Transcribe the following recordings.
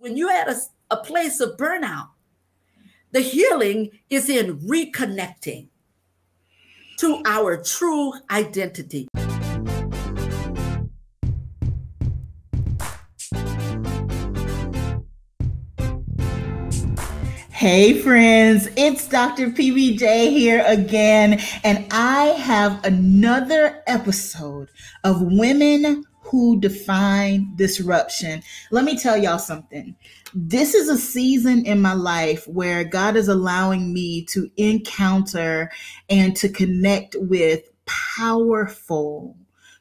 When you're at a, a place of burnout, the healing is in reconnecting to our true identity. Hey, friends, it's Dr. PBJ here again, and I have another episode of Women Who Define Disruption. Let me tell y'all something. This is a season in my life where God is allowing me to encounter and to connect with powerful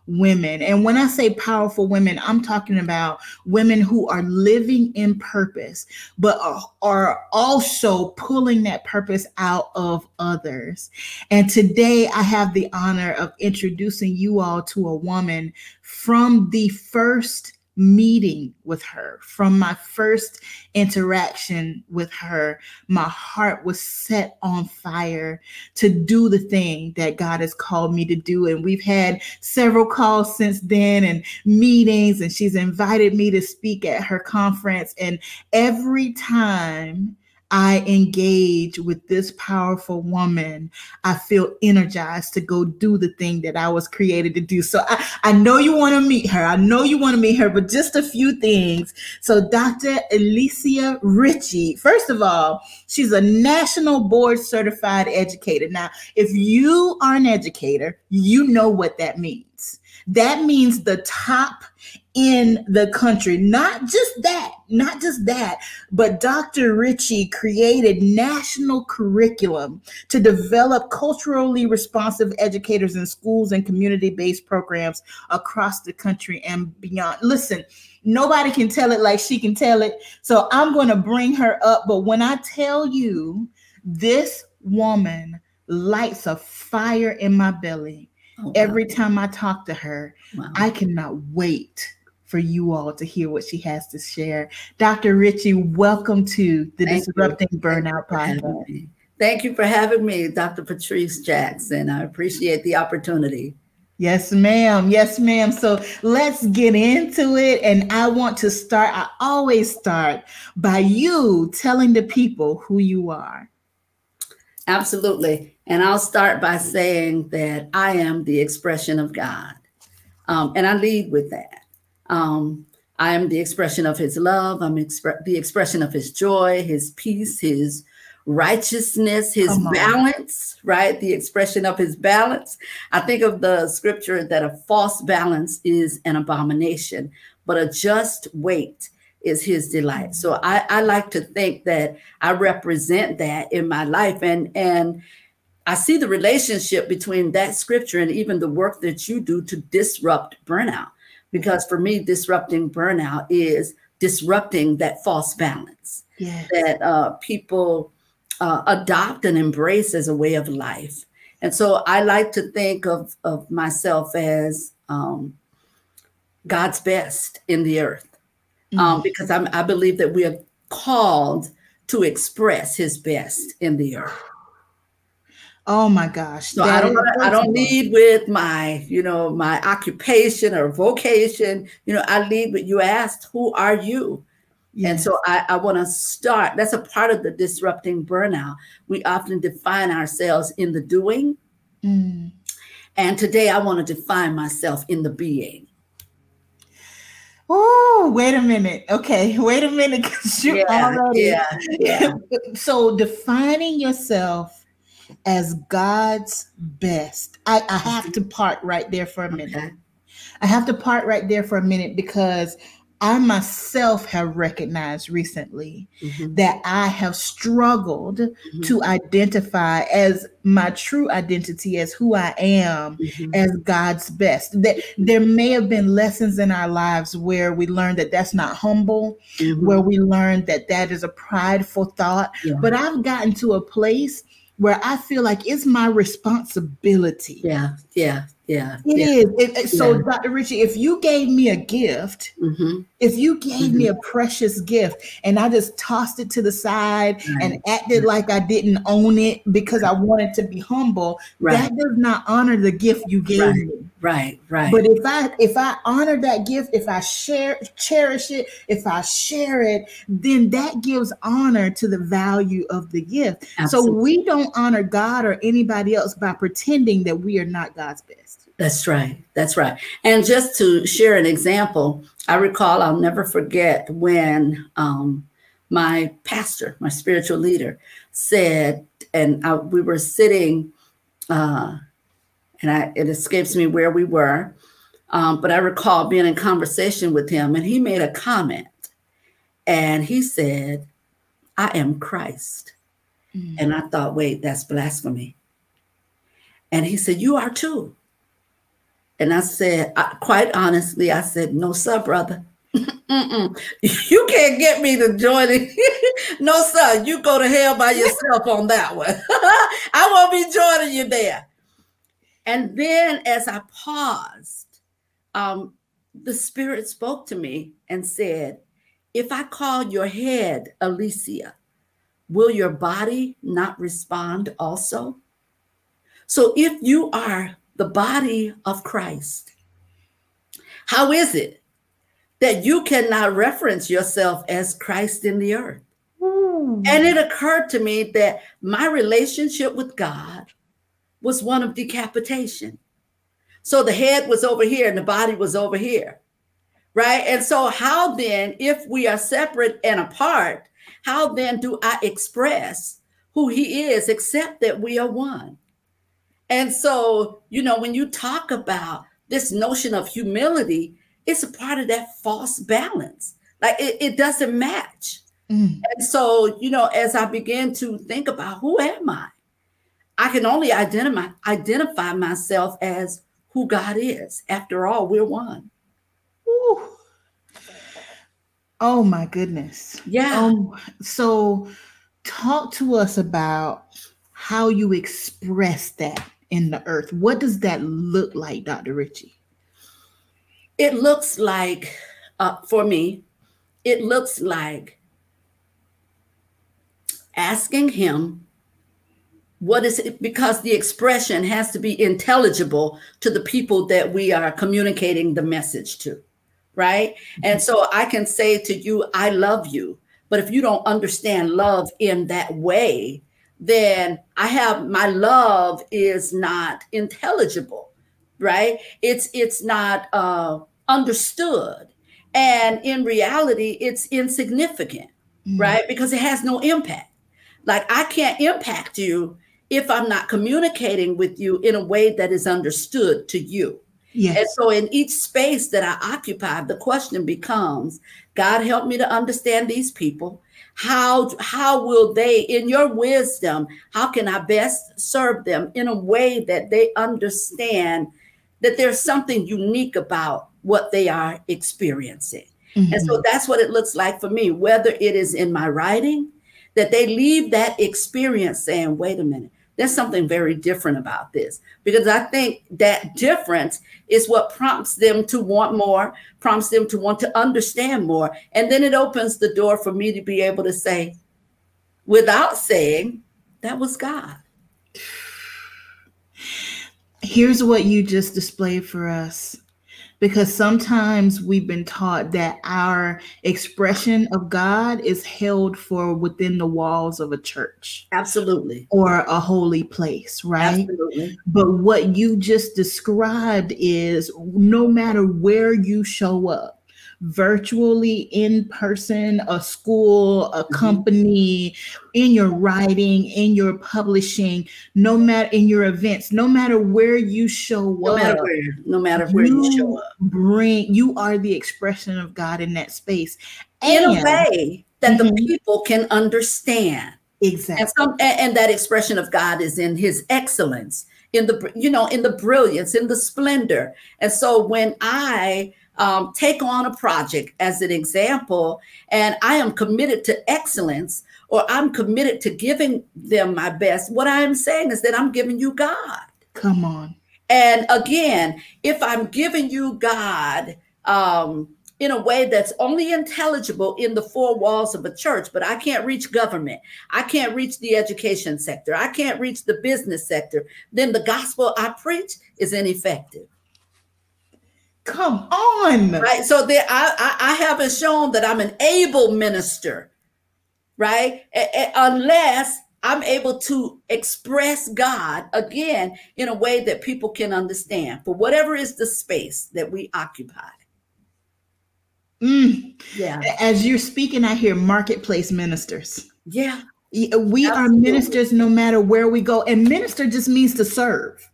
women. And when I say powerful women, I'm talking about women who are living in purpose, but are, also pulling that purpose out of others. And today I have the honor of introducing you all to a woman from the first meeting with her, from my first interaction with her, my heart was set on fire to do the thing that God has called me to do. And we've had several calls since then and meetings, and she's invited me to speak at her conference. And every time I engage with this powerful woman, I feel energized to go do the thing that I was created to do. So I, I know you want to meet her. I know you want to meet her, but just a few things. So Dr. Alicia Ritchey, first of all, she's a national board certified educator. Now, if you are an educator, you know what that means. That means the top in the country. Not just that, not just that, but Dr. Ritchey created national curriculum to develop culturally responsive educators in schools and community-based programs across the country and beyond. Listen, nobody can tell it like she can tell it. So I'm going to bring her up, but when I tell you this woman lights a fire in my belly oh, wow. every time I talk to her, wow. I cannot wait for you all to hear what she has to share. Dr. Ritchey, welcome to the Thank Disrupting you. Burnout Podcast. Thank you for having me, Dr. Patrice Jackson. I appreciate the opportunity. Yes, ma'am. Yes, ma'am. So let's get into it. And I want to start, I always start by you telling the people who you are. Absolutely. And I'll start by saying that I am the expression of God. Um, and I lead with that. Um, I am the expression of his love. I'm expre- the expression of his joy, his peace, his righteousness, his balance, right? The expression of his balance. I think of the scripture that a false balance is an abomination, but a just weight is his delight. So I, I like to think that I represent that in my life. And and I see the relationship between that scripture and even the work that you do to disrupt burnout because for me disrupting burnout is disrupting that false balance yes. that uh, people uh, adopt and embrace as a way of life and so i like to think of, of myself as um, god's best in the earth um, mm-hmm. um, because I'm, i believe that we are called to express his best in the earth Oh my gosh. So I don't I don't lead with my, you know, my occupation or vocation. You know, I lead with you asked, who are you? Yes. And so I, I want to start. That's a part of the disrupting burnout. We often define ourselves in the doing. Mm. And today I want to define myself in the being. Oh, wait a minute. Okay, wait a minute. Because you yeah, already. Yeah, yeah. so defining yourself as God's best. I, I have to part right there for a minute. Okay. I have to part right there for a minute because I myself have recognized recently mm-hmm. that I have struggled mm-hmm. to identify as my true identity as who I am mm-hmm. as God's best. That there may have been lessons in our lives where we learned that that's not humble, mm-hmm. where we learned that that is a prideful thought. Yeah. But I've gotten to a place where I feel like it's my responsibility. Yeah, yeah, yeah. It yeah. is. It- it- so, Yeah. Dr. Ritchey, if you gave me a gift, Mhm. if you gave me a Mm-hmm. precious gift and I just tossed it to the side and Right. acted like I didn't own it because I wanted to be humble, Right. that does not honor the gift you gave Right. me. Right, right. But if I if I honor that gift, if I share cherish it, if I share it, then that gives honor to the value of the gift. So we don't honor God or anybody else by pretending that we are not God's best. That's right. That's right. And just to share an example, I recall I'll never forget when um, my pastor, my spiritual leader, said, and I, we were sitting, uh, and I, it escapes me where we were, um, but I recall being in conversation with him, and he made a comment, and he said, "I am Christ," and I thought, "Wait, that's blasphemy." And he said, "You are too." And I said, I, quite honestly, I said, no, sir, brother. You can't get me to join it. no, sir, you go to hell by yourself on that one. I won't be joining you there. And then as I paused, um, the Spirit spoke to me and said, If I call your head Alicia, will your body not respond also? So if you are the body of Christ, how is it that you cannot reference yourself as Christ in the earth? And it occurred to me that my relationship with God was one of decapitation. So the head was over here and the body was over here. Right. And so, how then, if we are separate and apart, how then do I express who He is except that we are one? And so, you know, when you talk about this notion of humility, it's a part of that false balance. Like it, it doesn't match. Mm. And so, you know, as I began to think about who am I, I can only identify identify myself as who God is. After all, we're one. Ooh. Oh my goodness. Yeah. Um, so talk to us about how you express that in the earth. What does that look like, Dr. Ritchey? It looks like, uh, for me, it looks like asking Him what is it because the expression has to be intelligible to the people that we are communicating the message to right and so i can say to you i love you but if you don't understand love in that way then i have my love is not intelligible right it's it's not uh understood and in reality it's insignificant Mm. right because it has no impact like i can't impact you if I'm not communicating with you in a way that is understood to you. Yes. And so, in each space that I occupy, the question becomes God, help me to understand these people. How, how will they, in your wisdom, how can I best serve them in a way that they understand that there's something unique about what they are experiencing? Mhm. And so that's what it looks like for me, whether it is in my writing, that they leave that experience saying, wait a minute, there's something very different about this. Because I think that difference is what prompts them to want more, prompts them to want to understand more. And then it opens the door for me to be able to say, without saying, that was God. Here's what you just displayed for us. Because sometimes we've been taught that our expression of God is held for within the walls of a church Absolutely. or a holy place, right? Absolutely. But what you just described is no matter where you show up, virtually, in person, a school, a Mhm. company, in your writing, in your publishing, no matter in your events, no matter where you show No up, matter where, no matter where you, show up. bring you are the expression of God in that space. In a way that the Mhm. people can understand. exactly. and some and, and that expression of god is in his excellence in the you know in the brilliance in the splendor and so when i um, take on a project as an example and i am committed to excellence or i'm committed to giving them my best what i am saying is that i'm giving you god Come on. And again, if I'm giving you God um, in a way that's only intelligible in the four walls of a church, but I can't reach government, I can't reach the education sector, I can't reach the business sector, then the gospel I preach is ineffective. Come on. Right. So there I, I, I haven't shown that I'm an able minister, right? A, a, unless I'm able to express God again in a way that people can understand for whatever is the space that we occupy. Mm. Yeah. As you're speaking, I hear marketplace ministers. Yeah. We Absolutely. are ministers no matter where we go. And minister just means to serve.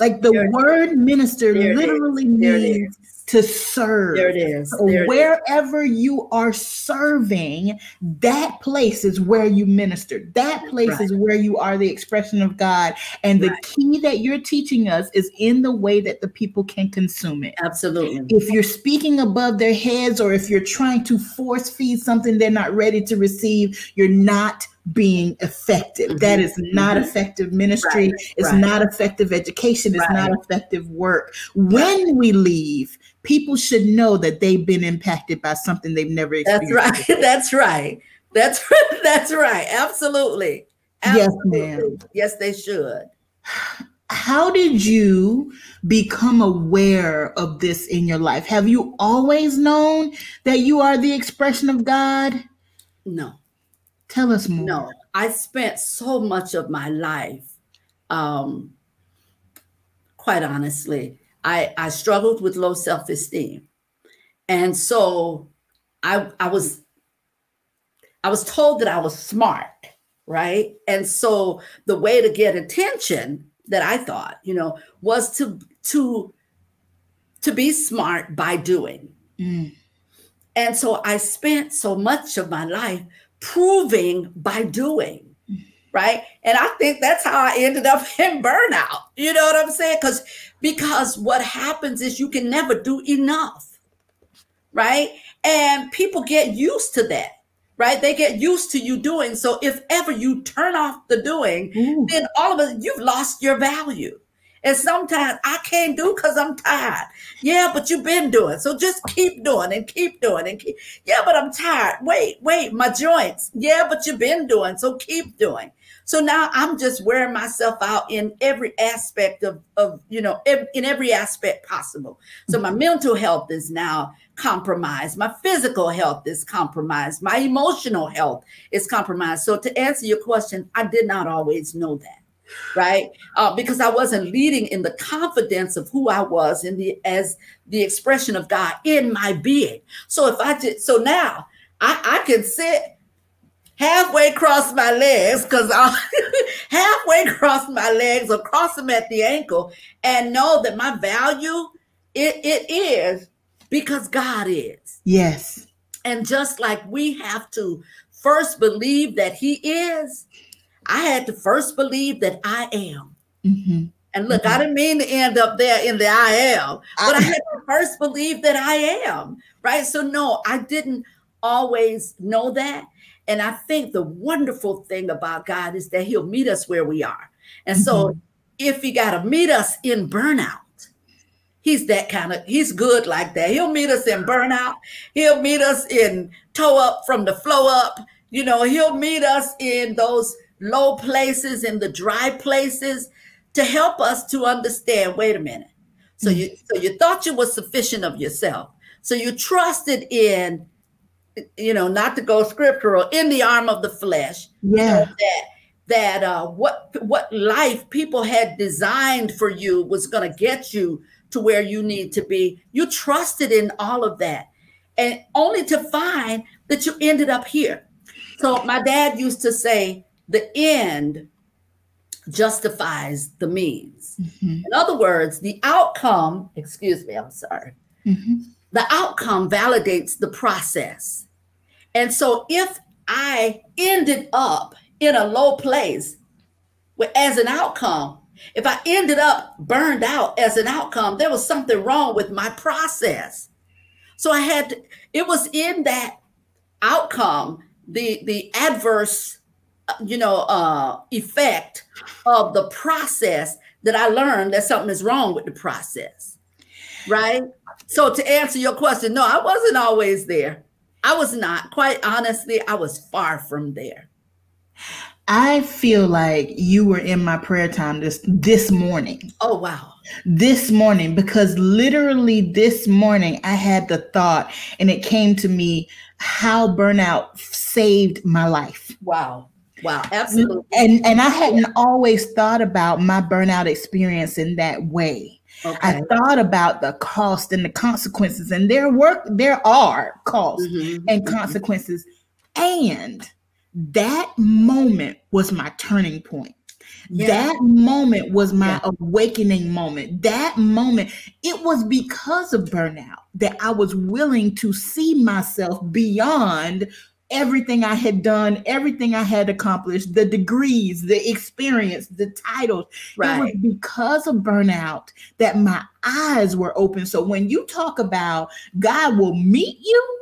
Like the there word minister literally means to serve. There it is. There Wherever is. you are serving, that place is where you minister. That place right. is where you are the expression of God. And the key that you're teaching us is in the way that the people can consume it. Absolutely. If you're speaking above their heads or if you're trying to force feed something they're not ready to receive, you're not being effective. Mm-hmm. That is not mm-hmm. effective ministry. Right. It's right. not effective education. It's right. not effective work. When we leave, people should know that they've been impacted by something they've never experienced. That's right. That's right. That's that's right. Absolutely. Absolutely. Yes, ma'am. Yes, they should. How did you become aware of this in your life? Have you always known that you are the expression of God? No. Tell us more. No, I spent so much of my life, um, quite honestly, I, I struggled with low self-esteem. And so I, I was I was told that I was smart, right? And so the way to get attention that I thought, you know, was to to to be smart by doing. Mm. And so I spent so much of my life proving by doing right? And i think that's how i ended up in burnout. You know what i'm saying? Because because what happens is you can never do enough right? And people get used to that right? They get used to you doing. So if ever you turn off the doing Ooh. then all of a you've lost your value and sometimes I can't do because I'm tired. Yeah, but you've been doing. So just keep doing and keep doing and keep. Yeah, but I'm tired. Wait, wait, my joints. Yeah, but you've been doing. So keep doing. So now I'm just wearing myself out in every aspect of, of you know, in every aspect possible. So my mm-hmm. mental health is now compromised. My physical health is compromised. My emotional health is compromised. So to answer your question, I did not always know that right? Uh, because I wasn't leading in the confidence of who I was in the as the expression of God in my being. So if I did, so now I, I can sit halfway across my legs because I halfway across my legs or cross them at the ankle and know that my value it, it is because God is. Yes. And just like we have to first believe that He is, I had to first believe that I am. Mm-hmm. And look, mm-hmm. I didn't mean to end up there in the I am, but I, I had to first believe that I am, right? So, no, I didn't always know that. And I think the wonderful thing about God is that He'll meet us where we are. And mm-hmm. so, if He got to meet us in burnout, He's that kind of, he's good like that. He'll meet us in burnout. He'll meet us in toe up from the flow up. You know, he'll meet us in those low places and the dry places to help us to understand wait a minute. So you so you thought you were sufficient of yourself. So you trusted in you know not to go scriptural in the arm of the flesh. Yeah. that that uh what what life people had designed for you was going to get you to where you need to be. You trusted in all of that and only to find that you ended up here. So my dad used to say the end justifies the means. Mm-hmm. In other words, the outcome, excuse me, I'm sorry, mm-hmm. the outcome validates the process. And so if I ended up in a low place as an outcome, if I ended up burned out as an outcome, there was something wrong with my process. So I had to, it was in that outcome, the the adverse you know, uh, effect of the process that I learned that something is wrong with the process. Right? So to answer your question, no, I wasn't always there. I was not. Quite honestly, I was far from there. I feel like you were in my prayer time this this morning. Oh wow. This morning because literally this morning I had the thought and it came to me how burnout saved my life. Wow. Wow, absolutely. And and I hadn't always thought about my burnout experience in that way. Okay. I thought about the cost and the consequences, and there work there are costs mm-hmm. and mm-hmm. consequences. And that moment was my turning point. Yeah. That moment was my yeah. awakening moment. That moment, it was because of burnout that I was willing to see myself beyond everything I had done, everything I had accomplished, the degrees, the experience, the titles. Right. It was because of burnout that my eyes were open. So when you talk about God will meet you,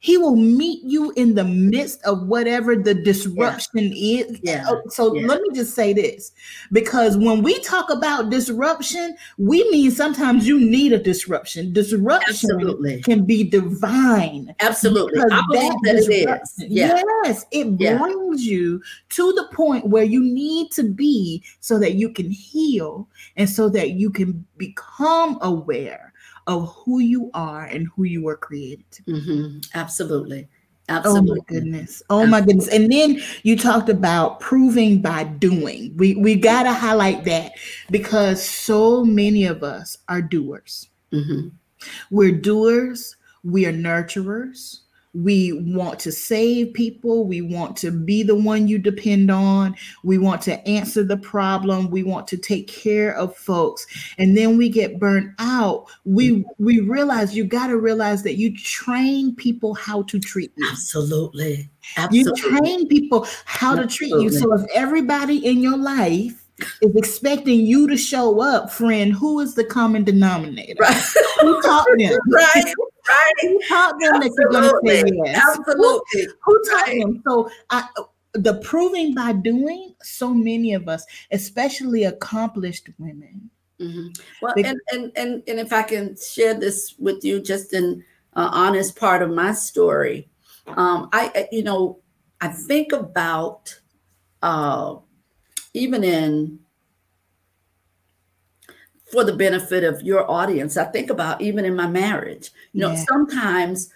he will meet you in the midst of whatever the disruption yeah. is. Yeah. Oh, so yeah. let me just say this because when we talk about disruption, we mean sometimes you need a disruption. Disruption Absolutely. can be divine. Absolutely. I believe that, that it is. Yeah. Yes, it brings you to the point where you need to be so that you can heal and so that you can become aware of who you are and who you were created mm-hmm. Absolutely. Absolutely. Oh my goodness. Oh my goodness. And then you talked about proving by doing. We we gotta highlight that because so many of us are doers. Mm-hmm. We're doers, we are nurturers, we want to save people. We want to be the one you depend on. We want to answer the problem. We want to take care of folks. And then we get burnt out. We we realize you got to realize that you train people how to treat you. Absolutely. Absolutely. You train people how Absolutely. to treat you. So if everybody in your life is expecting you to show up, friend, who is the common denominator? Right. Who taught them? right. Right. Who taught them Absolutely. that you're going to say yes? Absolutely. Who, who taught right. them? So I, the proving by doing, so many of us, especially accomplished women. Mm-hmm. Well, they, and, and and and if I can share this with you, just an uh, honest part of my story, um, I you know I think about uh, even in for the benefit of your audience. I think about even in my marriage, you know, yeah. sometimes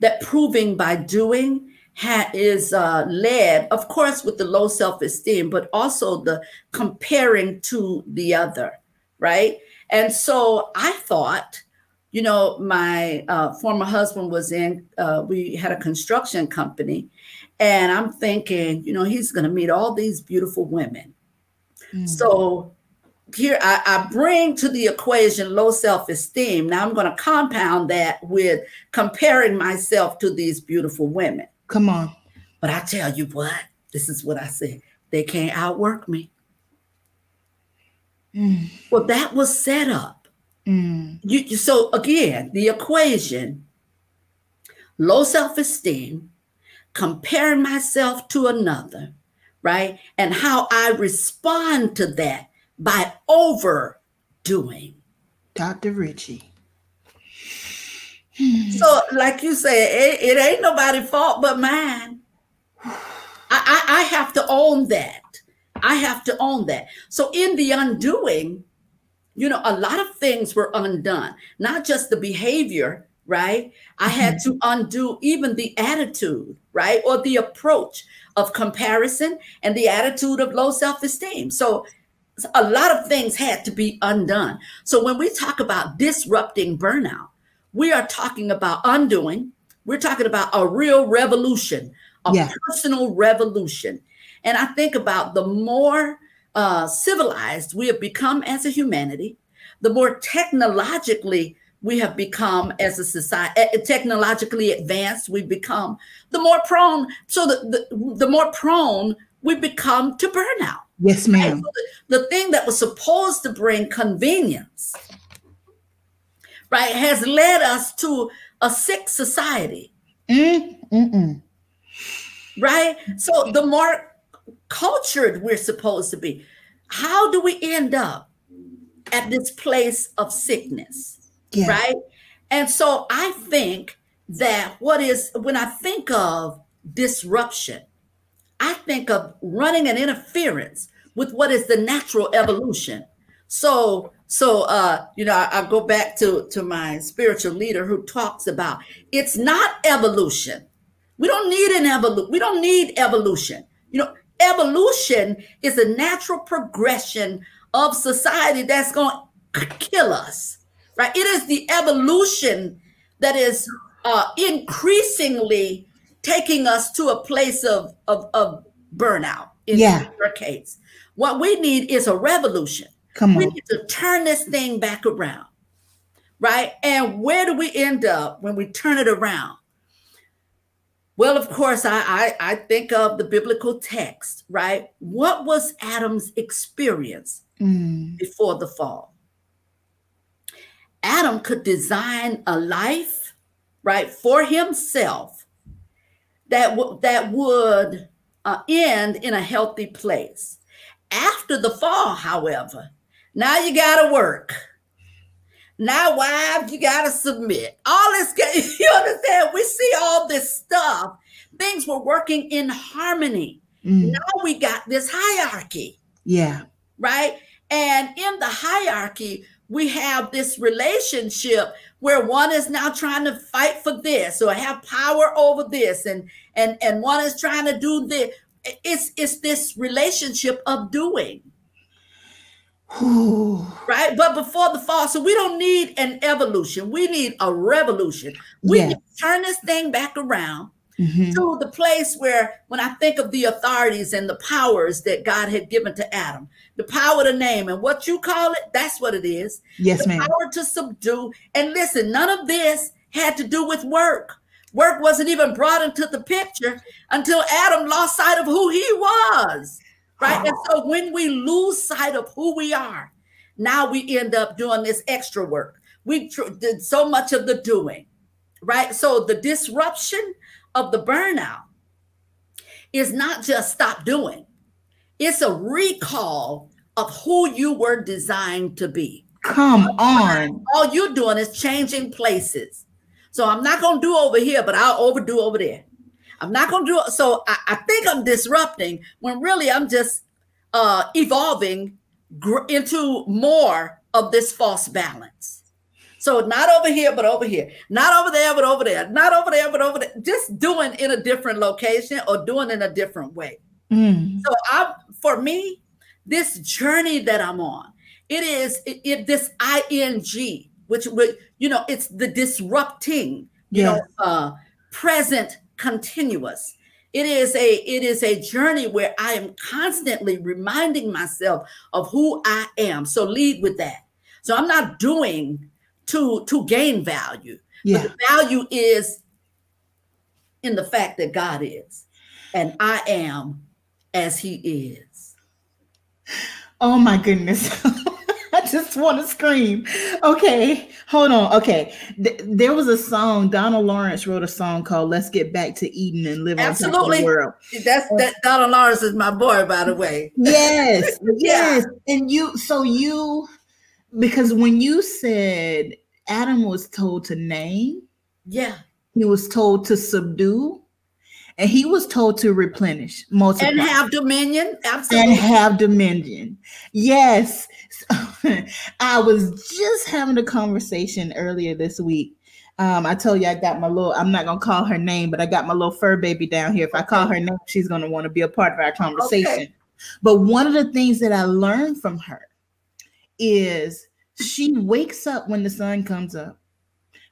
that proving by doing ha- is uh, led, of course, with the low self esteem, but also the comparing to the other, right? And so I thought, you know, my uh, former husband was in, uh, we had a construction company, and I'm thinking, you know, he's going to meet all these beautiful women. Mm. So here I, I, bring to the equation low self-esteem. Now I'm going to compound that with comparing myself to these beautiful women. Come on. But I tell you what, this is what I said. They can't outwork me. Mm. Well, that was set up. Mm. You, so again, the equation, low self-esteem, comparing myself to another, right? And how I respond to that by overdoing. Dr. Ritchey. Hmm. So, like you say, it, it ain't nobody's fault but mine. I, I, I have to own that. I have to own that. So, in the undoing, you know, a lot of things were undone, not just the behavior, right? I had mm-hmm. to undo even the attitude, right? Or the approach of comparison and the attitude of low self esteem. So, a lot of things had to be undone. So when we talk about disrupting burnout, we are talking about undoing. We're talking about a real revolution, a yeah. personal revolution. And I think about the more uh, civilized we have become as a humanity, the more technologically we have become as a society, technologically advanced we've become, the more prone, so the, the, the more prone we become to burnout. Yes, ma'am. So the, the thing that was supposed to bring convenience, right, has led us to a sick society. Mm, right? So the more cultured we're supposed to be. how do we end up at this place of sickness? Yeah. Right. And so I think that what is, when I think of disruption, I think of running an interference with what is the natural evolution. So, so uh, you know, I, I go back to to my spiritual leader who talks about it's not evolution. We don't need an evolution. We don't need evolution. You know, evolution is a natural progression of society that's going to kill us, right? It is the evolution that is uh, increasingly taking us to a place of, of, of burnout in Yeah. your case. What we need is a revolution. Come on. We need to turn this thing back around, right? And where do we end up when we turn it around? Well, of course, I, I, I think of the biblical text, right? What was Adam's experience Mm. before the fall? Adam could design a life, right, for himself that, w- that would uh, end in a healthy place. After the fall, however, now you got to work. Now, wives, you got to submit. All this, you understand? We see all this stuff. Things were working in harmony. Mm. Now we got this hierarchy Yeah. right? And in the hierarchy, we have this relationship where one is now trying to fight for this or have power over this, and and and one is trying to do this. It's it's this relationship of doing, right? But before the fall, so we don't need an evolution. We need a revolution. We to turn this thing back around Mhm. to the place where when I think of the authorities and the powers that God had given to Adam, the power to name and what you call it, that's what it is. Yes, the ma'am. power to subdue. And listen, none of this had to do with work. Work wasn't even brought into the picture until Adam lost sight of who he was. Right. And so when we lose sight of who we are, now we end up doing this extra work. We tr- did so much of the doing. Right. So the disruption of the burnout is not just stop doing, it's a recall of who you were designed to be Come on. all you're doing is changing places. So I'm not going to do over here, but I'll overdo over there. I'm not going to do it. So I, I think I'm disrupting when really I'm just uh, evolving gr- into more of this false balance. So not over here, but over here. Not over there, but over there. Not over there, but over there. Just doing in a different location or doing in a different way. Mm. So I, for me, this journey that I'm on, it is it, it- this ing, which would you know, it's the disrupting, you know, uh, present continuous. It is a it is a journey where I am constantly reminding myself of who I am. So lead with that. So I'm not doing to to gain value, Yeah. but the value is in the fact that God is, and I am as He is. Oh my goodness. I just want to scream. Okay, hold on. Okay, Th- there was a song. Donald Lawrence wrote a song called "Let's Get Back to Eden and Live on top of Absolutely. the World." That's that. Donald Lawrence is my boy, by the way. Yes, Yeah. yes. And you, so you, because when you said Adam was told to name, Yeah, he was told to subdue, and he was told to replenish, multiply. and have dominion. Absolutely, and have dominion. Yes. I was just having a conversation earlier this week. Um, I told you I got my little, I'm not going to call her name, but I got my little fur baby down here. If I call her name, she's going to want to be a part of our conversation. Okay. But one of the things that I learned from her is she wakes up when the sun comes up.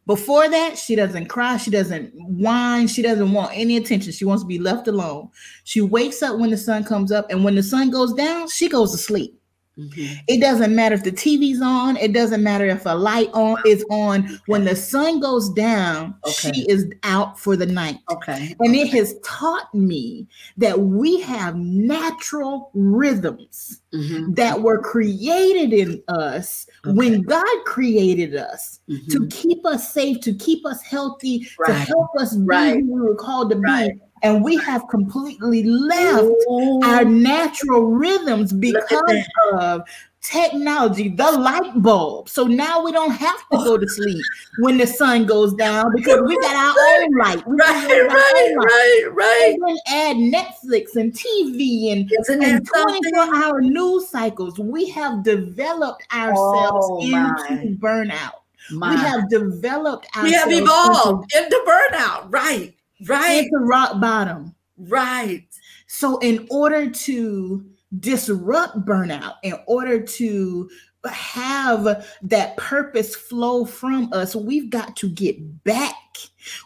Before that, she doesn't cry, she doesn't whine, she doesn't want any attention. She wants to be left alone. She wakes up when the sun comes up, and when the sun goes down, she goes to sleep. Mhm. It doesn't matter if the TV's on, it doesn't matter if a light on is on. When the sun goes down, Okay. she is out for the night. Okay. And it has taught me that we have natural rhythms Mhm. that were created in us when God created us to Mhm. keep us safe, to keep us healthy, to help us be Right. who we were called to Right. be. And we have completely left Ooh. our natural rhythms because of technology, the light bulb. So now we don't have to go to sleep when the sun goes down because we got our own light. We right, right, light. right, right. Then add Netflix and TV and, and that something? 24 hour news cycles. We have developed ourselves Oh, into burnout. My. We have developed ourselves. we have evolved into burnout. Right, right, into rock bottom. right. So, in order to disrupt burnout, in order to have that purpose flow from us, we've got to get back.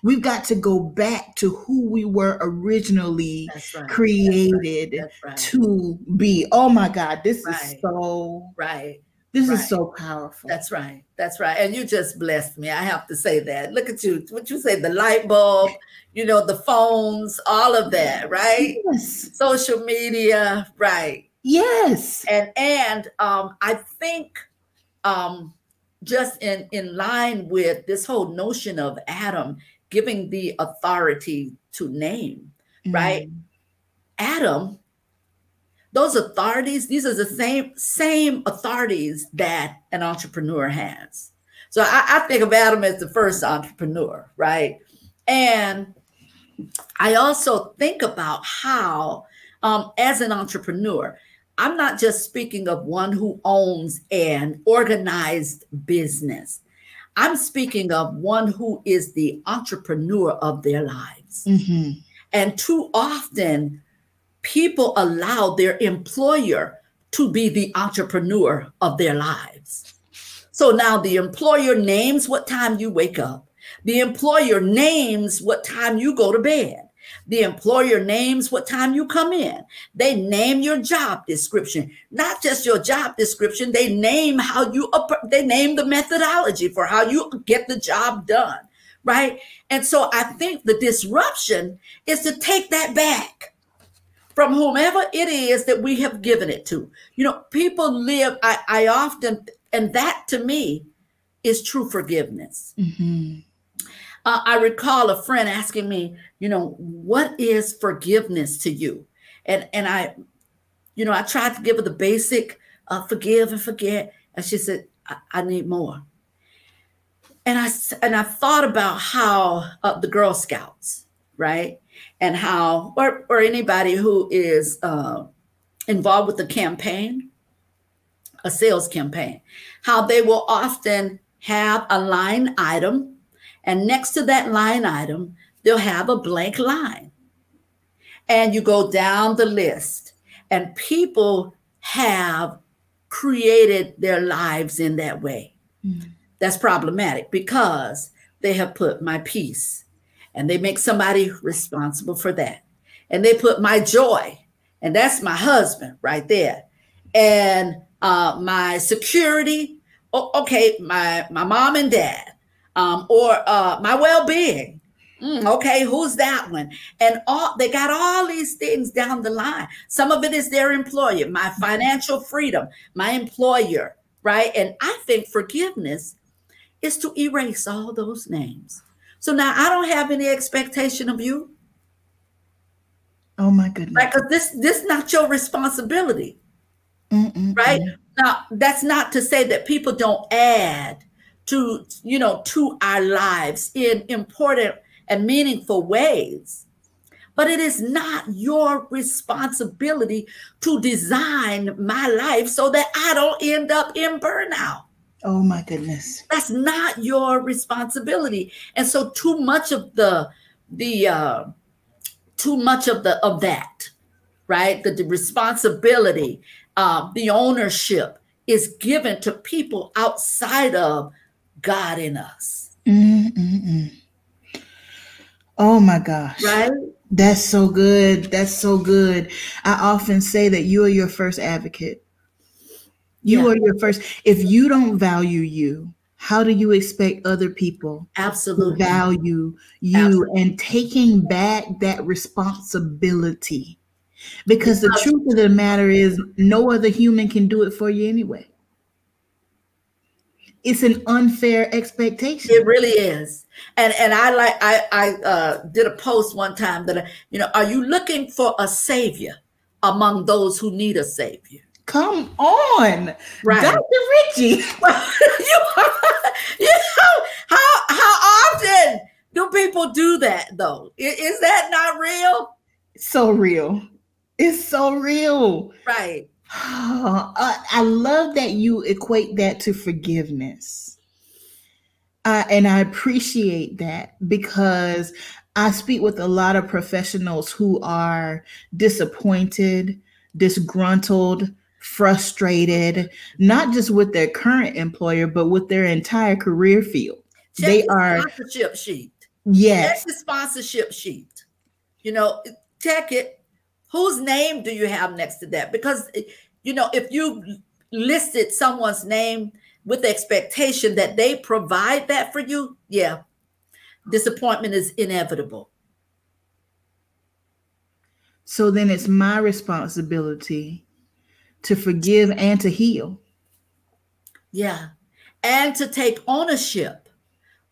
We've got to go back to who we were originally right. created That's right. to be. Oh my God, this is so, Right. This Right. is so powerful. That's right. That's right. And you just blessed me. I have to say that. Look at you. What you say, the light bulb, you know, the phones, all of that, right? yes. Social media, right. Yes. And and um I think um just in in line with this whole notion of Adam giving the authority to name, Right. Mm. Adam those authorities these are the same same authorities that an entrepreneur has. So I, I think of adam as the first entrepreneur right? And i also think about how um, as an entrepreneur i'm not just speaking of one who owns an organized business. I'm speaking of one who is the entrepreneur of their lives. Mhm. and too often, people allow their employer to be the entrepreneur of their lives. So now the employer names what time you wake up, the employer names what time you go to bed. The employer names what time you come in. They name your job description, not just your job description. They name how you, they name the methodology for how you get the job done, right? And so I think the disruption is to take that back from whomever it is that we have given it to. You know, people live, I, I often, and that to me is true forgiveness. Mhm. Uh, I recall a friend asking me, you know, what is forgiveness to you? And and I, you know, I tried to give her the basic uh, forgive and forget, and she said, I, I need more. And I and I thought about how uh, the Girl Scouts, right, and how or or anybody who is uh, involved with the campaign, a sales campaign, how they will often have a line item and next to that line item, they'll have a blank line. And you go down the list, and people have created their lives in that way. Mm. That's problematic because they have put my peace and they make somebody responsible for that. And they put my joy, and that's my husband right there. And uh, my security, okay, my, my mom and dad um, or uh, my well-being. Mm, okay, who's that one? And all they got all these things down the line. Some of it is their employer, my financial freedom, my employer, right? And I think forgiveness is to erase all those names. So now I don't have any expectation of you, Oh my goodness. right? Because this this not your responsibility. Mm-mm-mm. right now that's not to say that people don't add to you know to our lives in important and meaningful ways but it is not your responsibility to design my life so that i don't end up in burnout Oh my goodness. that's not your responsibility and so too much of the the uh too much of the of that right the, the responsibility uh, the ownership is given to people outside of god in us Mm-mm-mm. Oh my gosh. right That's so good. That's so good. I often say that you are your first advocate. You Yeah. are your first. If you don't value you, how do you expect other people to absolutely value you Absolutely. and taking back that responsibility? Because the truth of the matter is, no other human can do it for you anyway. it's an unfair expectation. It really is. And and I like I I uh, did a post one time that you know, are you looking for a savior among those who need a savior? Come on, right, Dr. Ritchey. you, you know, how how often do people do that though? Is, is that not real? So real. It's so real. Right. I love that you equate that to forgiveness. Uh, and I appreciate that because I speak with a lot of professionals who are disappointed, disgruntled, frustrated, not just with their current employer, but with their entire career field. Check they the are sponsorship sheet. Yes. Check the sponsorship sheet. You know, check it whose name do you have next to that? Because, you know, if you listed someone's name with the expectation that they provide that for you, yeah, disappointment is inevitable. So then it's my responsibility to forgive and to heal. Yeah. And to take ownership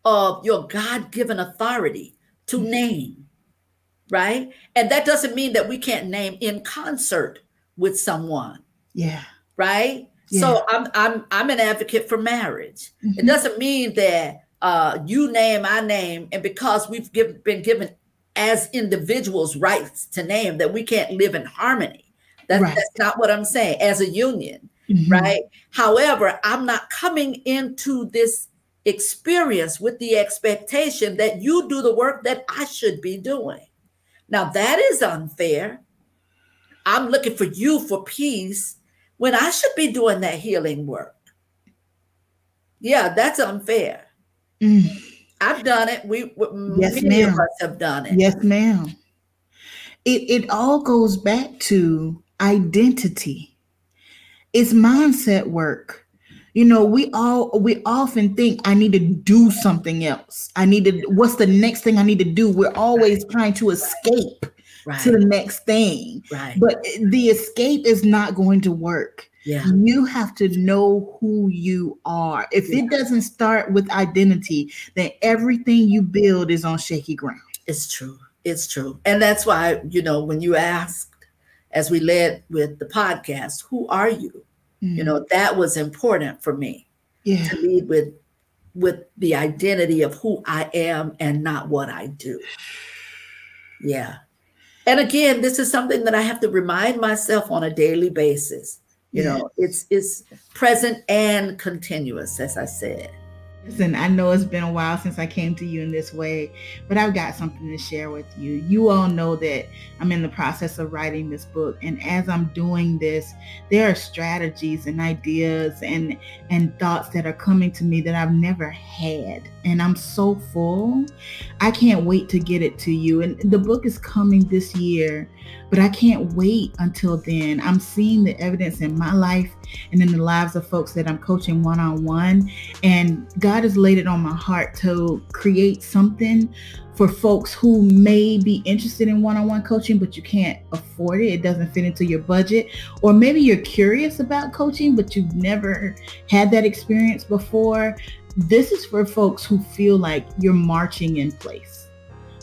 of your God given authority to mm-hmm. name right? And that doesn't mean that we can't name in concert with someone. Yeah. Right? Yeah. So I'm I'm I'm an advocate for marriage. Mm-hmm. It doesn't mean that uh you name I name and because we've give, been given as individuals rights to name that we can't live in harmony. That's, right. that's not what I'm saying as a union, mm-hmm. right? However, I'm not coming into this experience with the expectation that you do the work that I should be doing. Now that is unfair. I'm looking for you for peace when I should be doing that healing work. Yeah, that's unfair. Mm. I've done it. We yes, many ma'am. of us have done it. Yes, ma'am. It it all goes back to identity. It's mindset work you know we all we often think i need to do something else i need to what's the next thing i need to do we're always right. trying to escape right. to the next thing right but the escape is not going to work yeah. You have to know who you are. If yeah. it doesn't start with identity, then everything you build is on shaky ground. It's true. It's true. And that's why, you know, when you asked, as we led with the podcast, who are you? Mm-hmm. You know, that was important for me yeah. to lead with with the identity of who I am and not what I do. Yeah. And again, this is something that I have to remind myself on a daily basis. You yeah. know, it's it's present and continuous, as I said. Listen, I know it's been a while since I came to you in this way, but I've got something to share with you. You all know that I'm in the process of writing this book, and as I'm doing this, there are strategies and ideas and and thoughts that are coming to me that I've never had, and I'm so full. I can't wait to get it to you. And the book is coming this year, but I can't wait until then. I'm seeing the evidence in my life and in the lives of folks that I'm coaching one on one. And God has laid it on my heart to create something for folks who may be interested in one on one coaching, but you can't afford it. It doesn't fit into your budget. Or maybe you're curious about coaching, but you've never had that experience before. This is for folks who feel like you're marching in place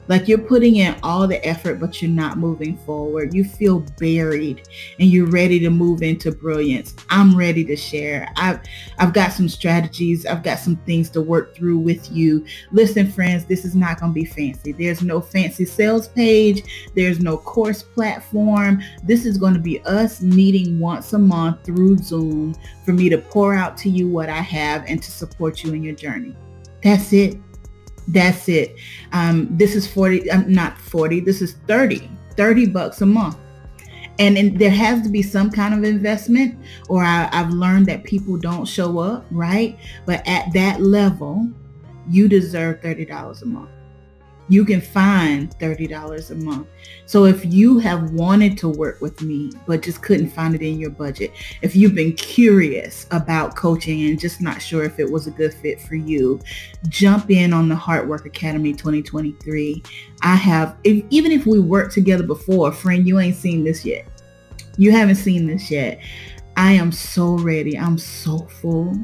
like you're putting in all the effort, but you're not moving forward. You feel buried and you're ready to move into brilliance. I'm ready to share. I've I've got some strategies. I've got some things to work through with you. Listen, friends, this is not gonna be fancy. There's no fancy sales page, there's no course platform. This is going to be us meeting once a month through Zoom for me to pour out to you what I have and to support you in your journey. That's it. That's it. Um, this is 40, um, not 40, this is 30, 30 bucks a month. And, and there has to be some kind of investment, or I, I've learned that people don't show up, right? But at that level, you deserve $30 a month you can find $30 a month. So if you have wanted to work with me, but just couldn't find it in your budget, if you've been curious about coaching and just not sure if it was a good fit for you, jump in on the Heart Work Academy 2023. I have, if, even if we worked together before, friend, you ain't seen this yet. You haven't seen this yet. I am so ready. I'm so full.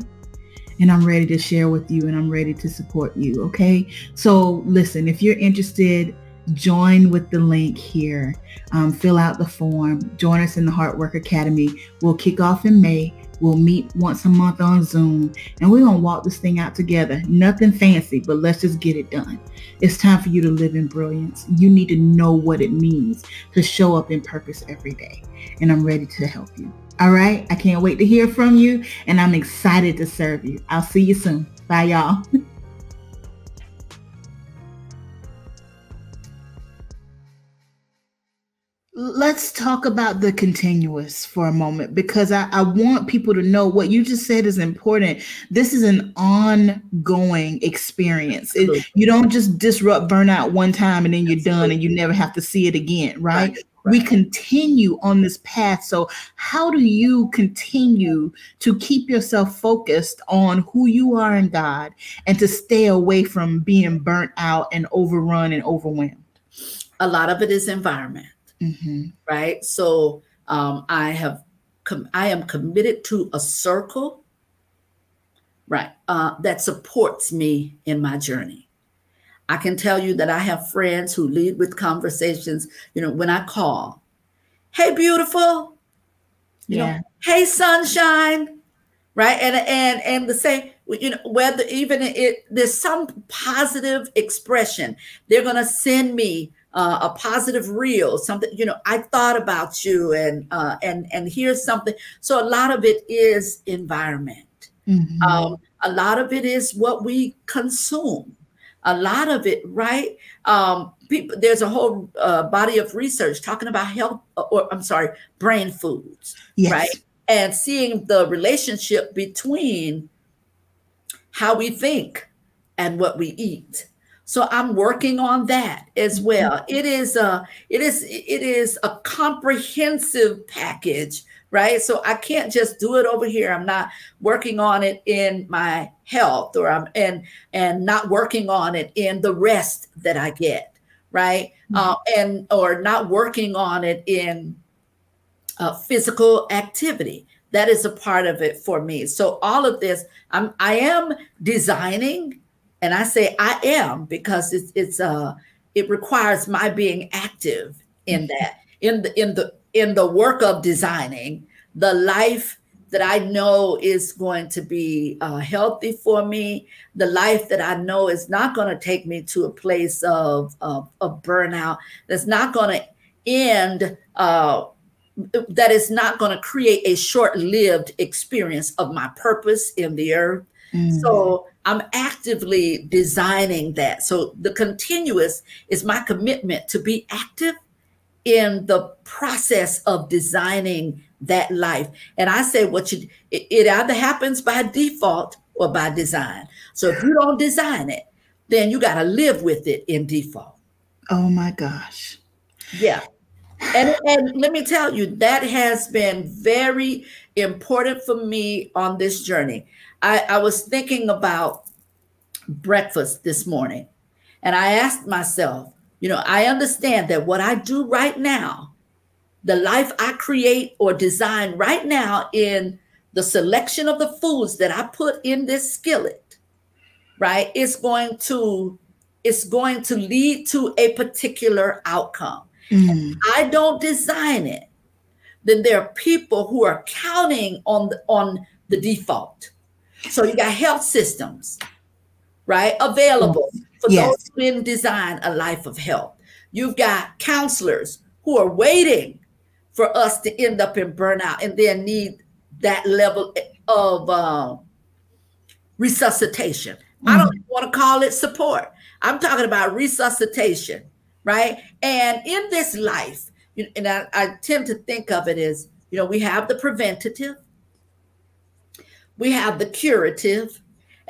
And I'm ready to share with you and I'm ready to support you. Okay. So listen, if you're interested, join with the link here. Um, fill out the form. Join us in the Heartwork Academy. We'll kick off in May. We'll meet once a month on Zoom and we're going to walk this thing out together. Nothing fancy, but let's just get it done. It's time for you to live in brilliance. You need to know what it means to show up in purpose every day. And I'm ready to help you. All right. I can't wait to hear from you and I'm excited to serve you. I'll see you soon. Bye, y'all. let's talk about the continuous for a moment because I, I, want people to know what you just said is important. This is an ongoing experience. It, you don't just disrupt burnout one time and then you're Absolutely. done and you never have to see it again, right? right? Right. We continue on this path. So, how do you continue to keep yourself focused on who you are in God and to stay away from being burnt out and overrun and overwhelmed? A lot of it is environment mm-hmm. right? So um, I have, com- I am committed to a circle, right, uh, that supports me in my journey. I can tell you that I have friends who lead with conversations. You know, when I call, "Hey, beautiful," you yeah. know, "Hey, sunshine," right, and and and the same you know whether even it there's some positive expression they're going to send me uh, a positive reel, something you know. I thought about you, and uh, and and here's something. So a lot of it is environment. Mm-hmm. Um, a lot of it is what we consume. A lot of it, right? Um, people, there's a whole uh, body of research talking about health, uh, or I'm sorry, brain foods, yes. right? And seeing the relationship between how we think and what we eat. So I'm working on that as mm-hmm. well. It is a it is it is a comprehensive package, right? So I can't just do it over here. I'm not working on it in my health or I'm and and not working on it in the rest that I get, right? Mm-hmm. Uh, and or not working on it in uh, physical activity that is a part of it for me so all of this i'm i am designing and I say I am because it's it's uh it requires my being active in mm-hmm. that in the in the in the work of designing the life that I know is going to be uh, healthy for me, the life that I know is not going to take me to a place of, of, of burnout, that's not going to end, uh, that is not going to create a short lived experience of my purpose in the earth. Mm. So I'm actively designing that. So the continuous is my commitment to be active in the process of designing that life. And I say what you it, it either happens by default or by design. So if you don't design it, then you got to live with it in default. Oh my gosh. Yeah. And, and let me tell you, that has been very important for me on this journey. I, I was thinking about breakfast this morning and I asked myself, you know, I understand that what I do right now, the life I create or design right now in the selection of the foods that I put in this skillet, right, is going to it's going to lead to a particular outcome. Mm. I don't design it, then there are people who are counting on the on the default. So you got health systems, right, available for yes. those who didn't design a life of health. You've got counselors who are waiting for us to end up in burnout and then need that level of uh, resuscitation. Mm-hmm. I don't want to call it support. I'm talking about resuscitation, right? And in this life, and I, I tend to think of it as, you know, we have the preventative, we have the curative,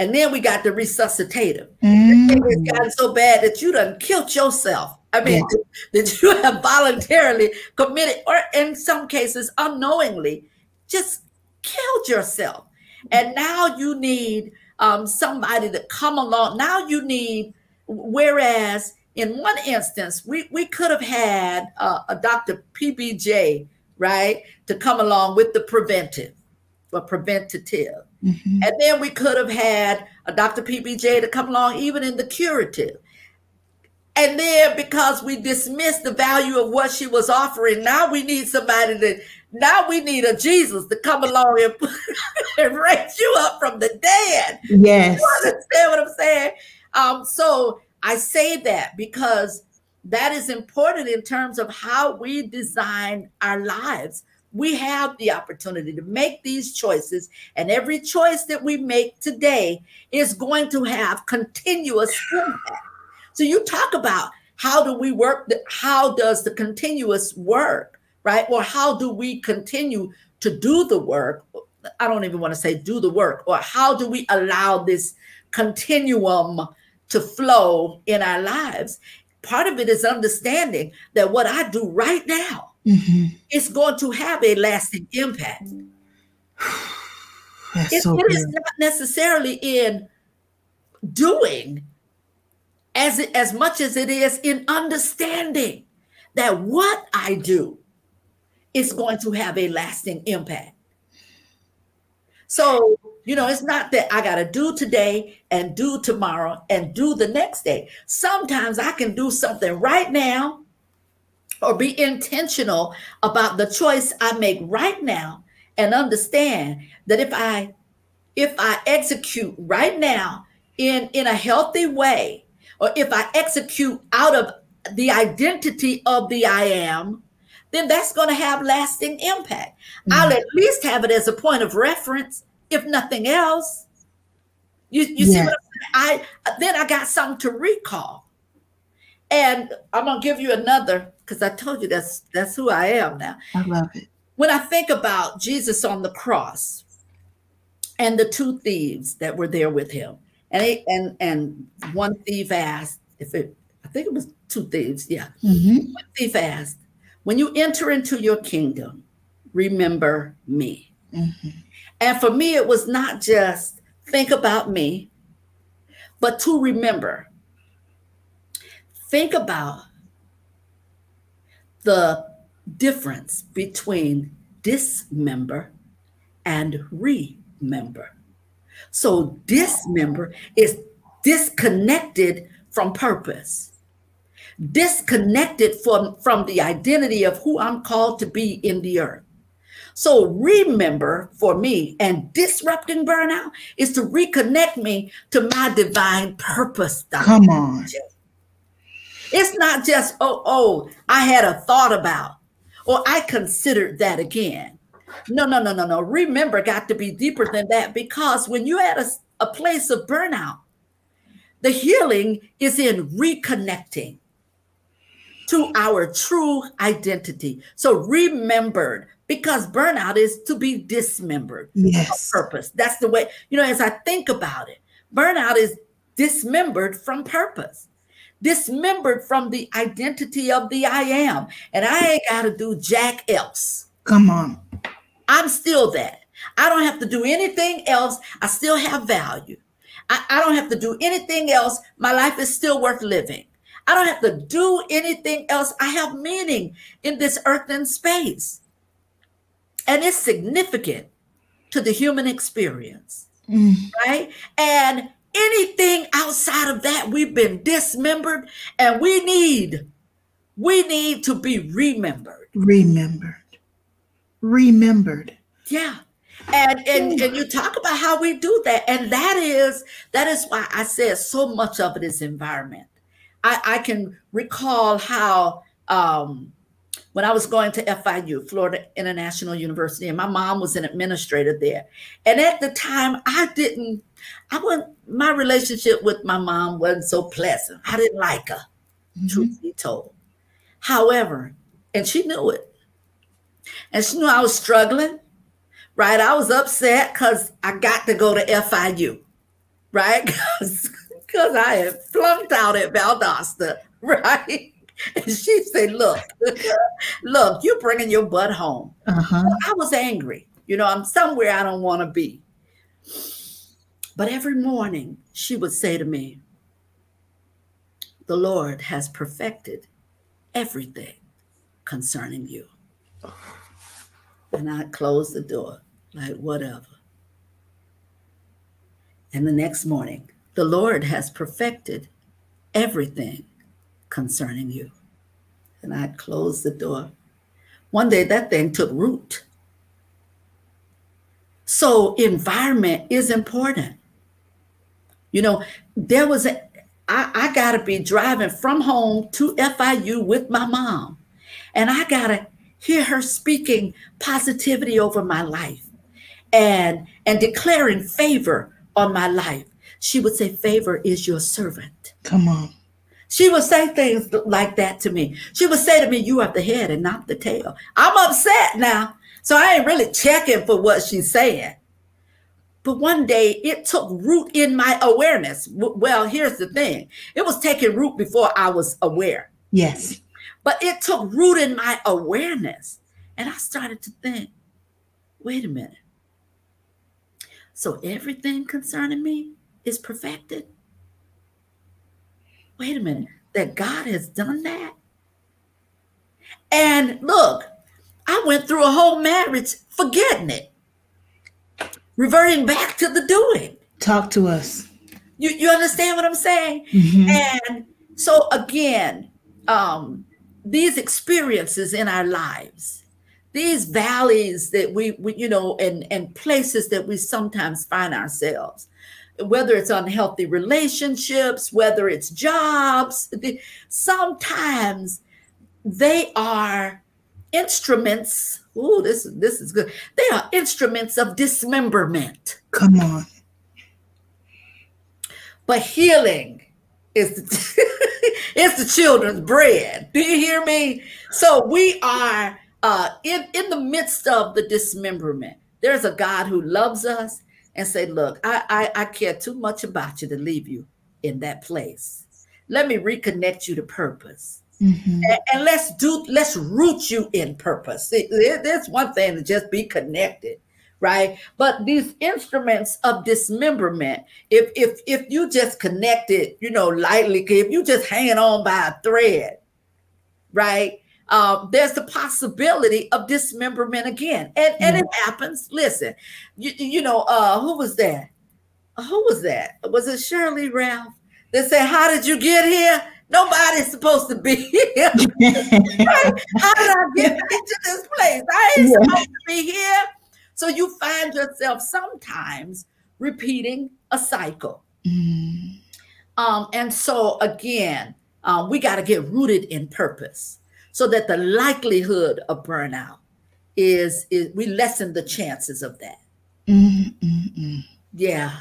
and then we got the resuscitative. Mm. It's gotten so bad that you done killed yourself. I mean, yeah. that you have voluntarily committed, or in some cases unknowingly, just killed yourself. And now you need um, somebody to come along. Now you need, whereas in one instance, we, we could have had uh, a Dr. PBJ, right, to come along with the preventive or preventative. Mm-hmm. And then we could have had a Dr. PBJ to come along, even in the curative. And then because we dismissed the value of what she was offering, now we need somebody to, now we need a Jesus to come along and, and raise you up from the dead. Yes. You understand what I'm saying? Um, so I say that because that is important in terms of how we design our lives we have the opportunity to make these choices and every choice that we make today is going to have continuous impact. So you talk about how do we work how does the continuous work right? Or how do we continue to do the work? I don't even want to say do the work or how do we allow this continuum to flow in our lives? Part of it is understanding that what i do right now mm-hmm. it's going to have a lasting impact. It, so it is not necessarily in doing as it, as much as it is in understanding that what I do is going to have a lasting impact. So, you know, it's not that I got to do today and do tomorrow and do the next day. Sometimes I can do something right now or be intentional about the choice I make right now and understand that if I if I execute right now in in a healthy way or if I execute out of the identity of the I am then that's going to have lasting impact. Mm-hmm. I'll at least have it as a point of reference if nothing else. You, you yes. see what I'm I then I got something to recall. And I'm gonna give you another because I told you that's that's who I am now. I love it. When I think about Jesus on the cross and the two thieves that were there with him, and and and one thief asked if it, I think it was two thieves, yeah. Mm-hmm. One thief asked, "When you enter into your kingdom, remember me." Mm-hmm. And for me, it was not just think about me, but to remember. Think about the difference between dismember and remember. So dismember is disconnected from purpose, disconnected from, from the identity of who I'm called to be in the earth. So remember for me and disrupting burnout is to reconnect me to my divine purpose. Dr. Come on. It's not just, oh, oh, I had a thought about, or I considered that again. No, no, no, no, no. Remember, got to be deeper than that because when you're at a, a place of burnout, the healing is in reconnecting to our true identity. So remembered, because burnout is to be dismembered. Yes. Purpose. That's the way, you know, as I think about it, burnout is dismembered from purpose dismembered from the identity of the I am. And I ain't got to do jack else. Come on. I'm still that. I don't have to do anything else. I still have value. I, I don't have to do anything else. My life is still worth living. I don't have to do anything else. I have meaning in this earthen space. And it's significant to the human experience. Mm. Right. And anything outside of that, we've been dismembered and we need, we need to be remembered. Remembered. Remembered. Yeah. And, and and you talk about how we do that. And that is that is why I said so much of it is environment. I, I can recall how um when I was going to FIU, Florida International University, and my mom was an administrator there. And at the time, I didn't, I wasn't, my relationship with my mom wasn't so pleasant. I didn't like her, mm-hmm. truth be told. However, and she knew it. And she knew I was struggling, right? I was upset because I got to go to FIU, right? Because I had flunked out at Valdosta, right? And she said, Look, look, you're bringing your butt home. Uh-huh. I was angry. You know, I'm somewhere I don't want to be. But every morning she would say to me, The Lord has perfected everything concerning you. And I closed the door, like, whatever. And the next morning, the Lord has perfected everything concerning you. And I closed the door. One day that thing took root. So, environment is important. You know, there was a, I, I got to be driving from home to FIU with my mom, and I got to hear her speaking positivity over my life and and declaring favor on my life. She would say, Favor is your servant. Come on. She would say things like that to me. She would say to me, You are the head and not the tail. I'm upset now. So I ain't really checking for what she's saying. But one day it took root in my awareness. Well, here's the thing it was taking root before I was aware. Yes. But it took root in my awareness. And I started to think wait a minute. So everything concerning me is perfected? Wait a minute, that God has done that? And look, I went through a whole marriage forgetting it, reverting back to the doing. Talk to us. You, you understand what I'm saying? Mm-hmm. And so, again, um, these experiences in our lives, these valleys that we, we, you know, and, and places that we sometimes find ourselves, whether it's unhealthy relationships, whether it's jobs, sometimes they are instruments. Oh, this this is good. They are instruments of dismemberment. Come on. But healing is the, it's the children's bread. Do you hear me? So we are uh, in in the midst of the dismemberment. There's a God who loves us and say, Look, I, I, I care too much about you to leave you in that place. Let me reconnect you to purpose. Mm-hmm. And, and, let's do let's root you in purpose. See, there's one thing to just be connected, right? But these instruments of dismemberment, if if if you just connected, you know, lightly, if you just hanging on by a thread, right? Um, there's the possibility of dismemberment again. And, and it happens. Listen, you, you know, uh, who was that? Who was that? Was it Sheryl Lee Ralph? They said, How did you get here? Nobody's supposed to be here. How did I get into this place? I ain't yeah. supposed to be here. So you find yourself sometimes repeating a cycle. Mm. Um, and so again, um, we got to get rooted in purpose so that the likelihood of burnout is, is we lessen the chances of that. Mm-hmm. Yeah.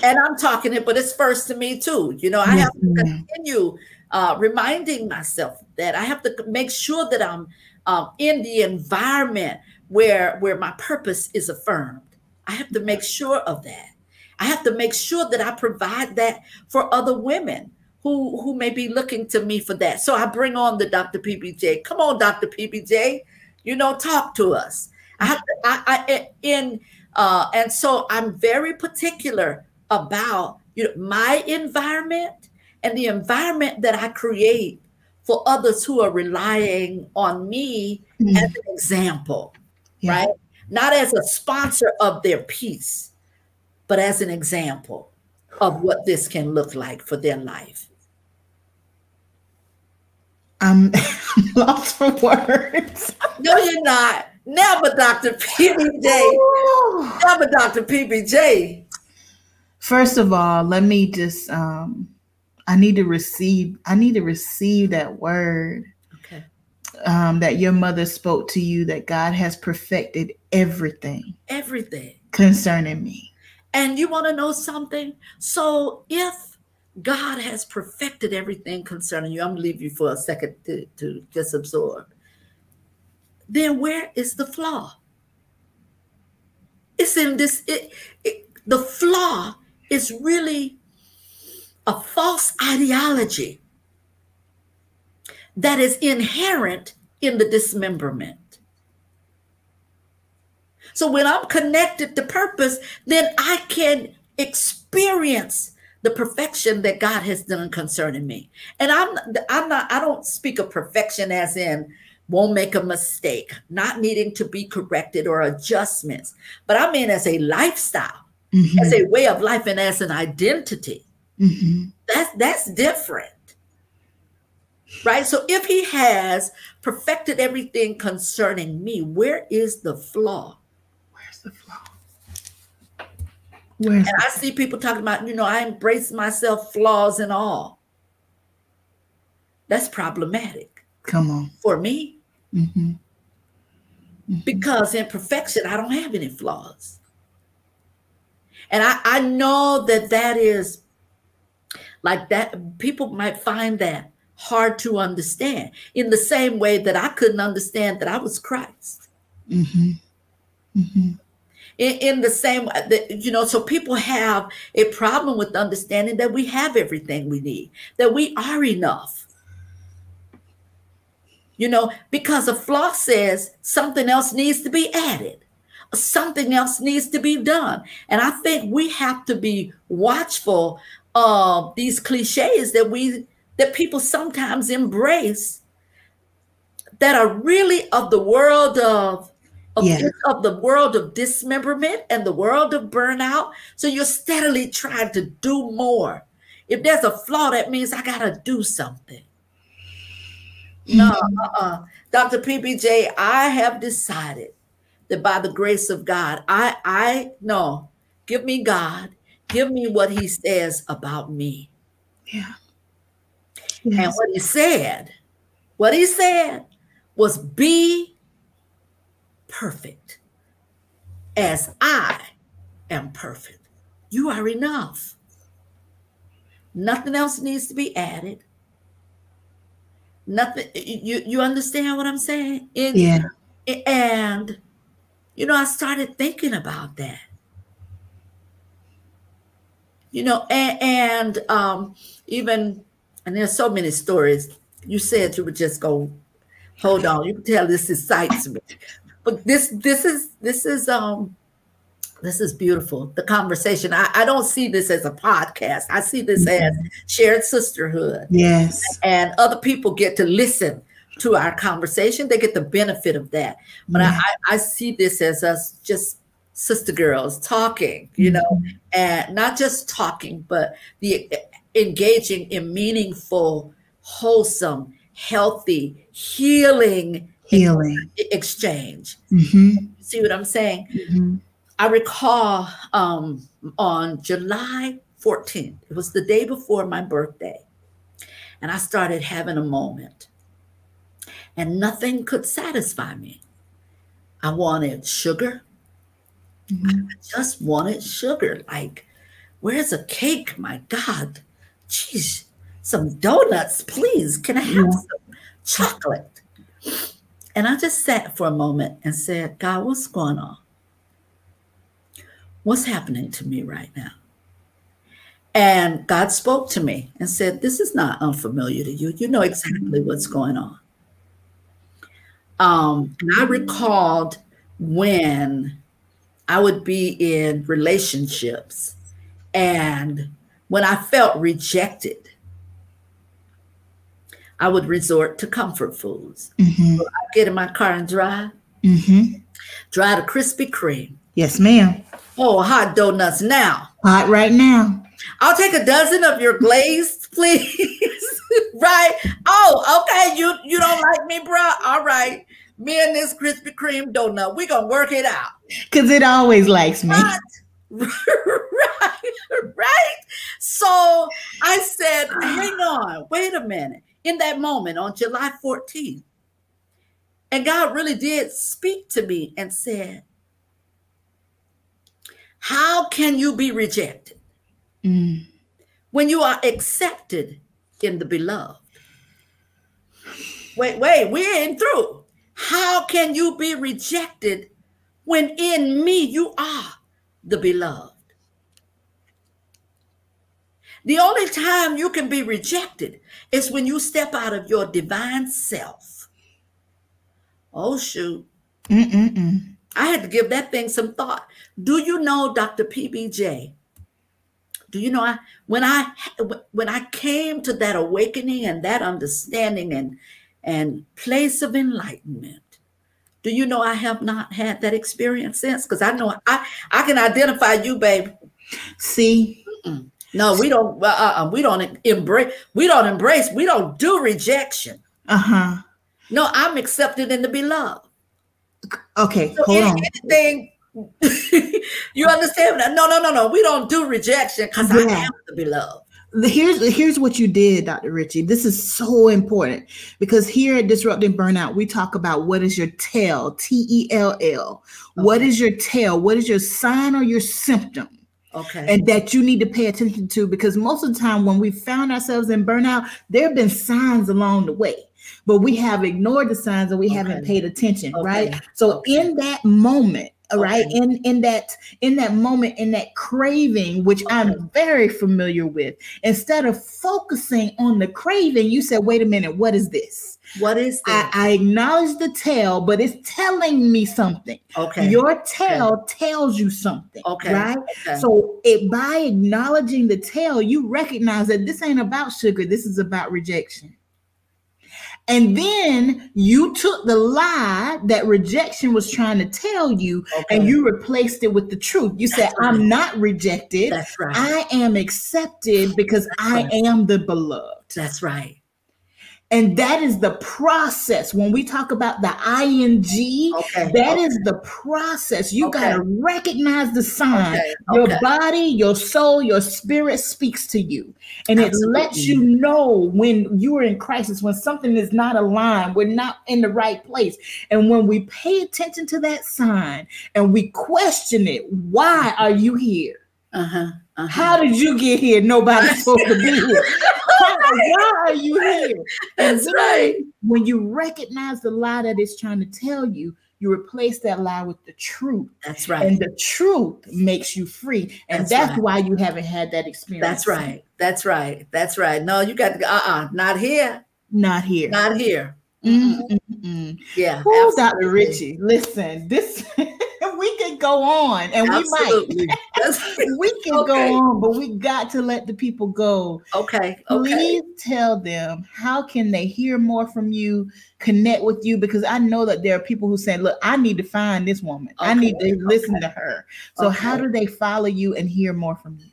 And I'm talking it, but it's first to me too. You know, I have to continue uh, reminding myself that I have to make sure that I'm um, in the environment where where my purpose is affirmed. I have to make sure of that. I have to make sure that I provide that for other women who who may be looking to me for that. So I bring on the Dr. PBJ. Come on, Dr. PBJ. You know, talk to us. I have to, I, I in uh, and so I'm very particular about you know my environment and the environment that I create for others who are relying on me mm-hmm. as an example, yeah. right? Not as a sponsor of their peace, but as an example of what this can look like for their life. I'm lost for words. no, you're not. Never, Dr. PBJ. Never, Dr. PBJ. First of all, let me just um I need to receive, I need to receive that word. Okay. Um, that your mother spoke to you that God has perfected everything. Everything concerning me. And you want to know something? So if God has perfected everything concerning you. I'm gonna leave you for a second to, to just absorb. Then where is the flaw? It's in this, it, it, the flaw is really a false ideology that is inherent in the dismemberment. So when I'm connected to purpose, then I can experience the perfection that God has done concerning me. And I'm I'm not I don't speak of perfection as in won't make a mistake, not needing to be corrected or adjustments, but I mean as a lifestyle. mm-hmm. as a way of life and as an identity. Mm-hmm. That's that's different. Right? So if he has perfected everything concerning me, where is the flaw? Where's the flaw? And I see people talking about, you know, I embrace myself, flaws and all. That's problematic. Come on. For me. Mm-hmm. Mm-hmm. Because in perfection, I don't have any flaws. And I, I know that that is like that. People might find that hard to understand in the same way that I couldn't understand that I was Christ. Mm-hmm. Mm-hmm. In, in, the same uh, that you know so people have a problem with understanding that we have everything we need that we are enough. You know because a flaw says something else needs to be added something else needs to be done. And i think we have to be watchful of these cliches that we that people sometimes embrace that are really of the world of of, yeah. of the world of dismemberment and the world of burnout. So you're steadily trying to do more. If there's a flaw, that means I gotta do something. No, mm-hmm. uh-uh. Dr. PBJ, I have decided that by the grace of God, I I no, give me God, give me what He says about me. Yeah. Yes. And what he said, what he said was be perfect as I am perfect. You are enough. Nothing else needs to be added. Nothing you you understand what I'm saying? In, yeah. And you know, I started thinking about that. You know, and, and um, even and there's so many stories. You said you would just go, hold on. You can tell this excites me. But this this is this is um this is beautiful. The conversation. I, I don't see this as a podcast. I see this mm-hmm. as shared sisterhood. Yes. And other people get to listen to our conversation. They get the benefit of that. But yeah. I, I see this as us just sister girls talking, you know, mm-hmm. and not just talking, but the engaging in meaningful, wholesome, healthy, healing, healing exchange. Mm-hmm. See what I'm saying? Mm-hmm. I recall um, on July 14th, it was the day before my birthday, and I started having a moment, and nothing could satisfy me. I wanted sugar. Mm-hmm. I just wanted sugar. Like, where's a cake? My God, geez, some donuts, please. Can I have yeah. some chocolate? And I just sat for a moment and said, God, what's going on? What's happening to me right now? And God spoke to me and said, This is not unfamiliar to you. You know exactly what's going on. Um, and I recalled when I would be in relationships and when I felt rejected, I would resort to comfort foods. Mm-hmm. So I get in my car and drive. Mm-hmm. Drive a Krispy Kreme. Yes, ma'am. Oh, hot donuts now. Hot right now. I'll take a dozen of your glazed, please. right? Oh, okay. You you don't like me, bro? All right. Me and this Krispy Kreme donut, we gonna work it out. Cause it always likes me. right, right. So I said, hang on, wait a minute. In that moment on July 14th, and God really did speak to me and said, How can you be rejected mm. when you are accepted in the beloved? Wait, wait, we ain't through. How can you be rejected when in me you are the beloved. The only time you can be rejected is when you step out of your divine self. Oh, shoot. Mm-mm-mm. I had to give that thing some thought. Do you know, Dr. PBJ? Do you know I, when I when I came to that awakening and that understanding and and place of enlightenment? Do you know I have not had that experience since? Because I know I, I can identify you, babe. See, Mm-mm. No, we don't. Uh, uh, we don't embrace. We don't embrace. We don't do rejection. uh huh. No, I'm accepted in the beloved. Okay, So hold on. anything. you understand? No, no, no, no. We don't do rejection because I am the beloved. The- Here's here's what you did, Dr. Ritchey. This is so important because here at Disrupting Burnout, we talk about what is your tell, T E L L. What Okay. is your tell? What is your sign or your symptom? Okay. and that you need to pay attention to because most of the time when we found ourselves in burnout there have been signs along the way but we have ignored the signs and we haven't paid attention right so Okay. in that moment all right Okay. in in that in that moment in that craving which Okay. i'm very familiar with instead of focusing on the craving you said wait a minute what is this what is I, that? I acknowledge the tell but it's telling me something okay. your tell tells you something Okay. right okay. so it by acknowledging the tell, you recognize that this ain't about sugar, this is about rejection. And then you took the lie that rejection was trying to tell you okay. and you replaced it with the truth. You said, right. I'm not rejected. That's right. I am accepted because I right. am the beloved. That's right. And that is the process. When we talk about the ing, Okay. that okay. is the process. You Okay. got to recognize the sign. Your body, your soul, your spirit speaks to you. And it lets you know when you are in crisis, when something is not aligned, we're not in the right place. And when we pay attention to that sign and we question it, why are you here? Uh-huh. uh-huh. How did you get here? Nobody's supposed to be here. Why are you here? That's right. When you recognize the lie that it's trying to tell you, you replace that lie with the truth. That's right. And the truth makes you free. And That's that's, right. why you haven't had that experience. That's right. That's right. That's right. No, you got to go. Uh-uh. Not here. Not here. Not here. Mm, mm, mm. Yeah. Ooh, Dr. Ritchey, listen, this we could go on and we might. Absolutely. We can Okay. go on, but we got to let the people go. okay. Okay. Please tell them how can they hear more from you, connect with you, because I know that there are people who say, "Look, I need to find this woman. I need to listen okay. to her." So, how do they follow you and hear more from you?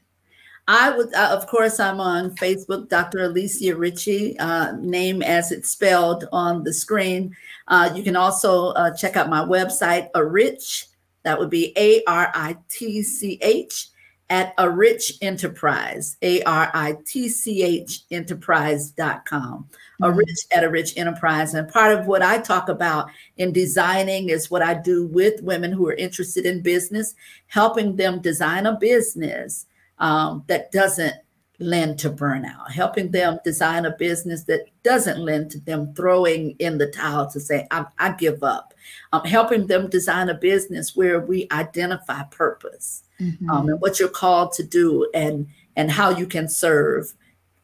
I would, uh, of course, I'm on Facebook, Dr. Alicia Ritchey, uh, name as it's spelled on the screen. Uh, you can also uh, check out my website, a Ritch, that would be A R I T C H, at a Ritch Enterprise, A R I T C H enterprise.com. A Mhm. Ritch at a Ritch Enterprise. And part of what I talk about in designing is what I do with women who are interested in business, helping them design a business um, that doesn't lend to burnout, helping them design a business that doesn't lend to them throwing in the towel to say, I, I give up, um, helping them design a business where we identify purpose Mhm. um, and what you're called to do and, and how you can serve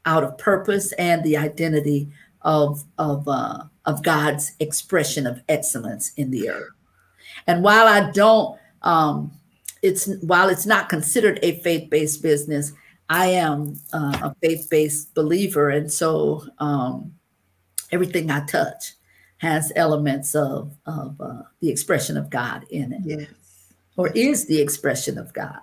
out of purpose and the identity of, of, uh, of God's expression of excellence in the earth. And while I don't, um, it's while it's not considered a faith-based business, I am uh, a faith-based believer, and so um, everything I touch has elements of of uh, the expression of God in it, yes, or is the expression of God.